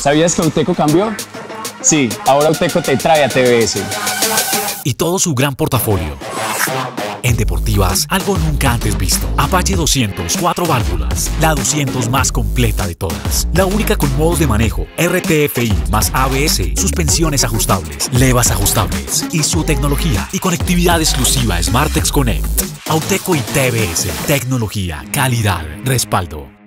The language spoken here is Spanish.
¿Sabías que Auteco cambió? Sí, ahora Auteco te trae a TBS. Y todo su gran portafolio. En deportivas, algo nunca antes visto. Apache 200, cuatro válvulas. La 200 más completa de todas. La única con modos de manejo, RTFI más ABS, suspensiones ajustables, levas ajustables y su tecnología y conectividad exclusiva SmartX Connect. Auteco y TBS. Tecnología, calidad, respaldo.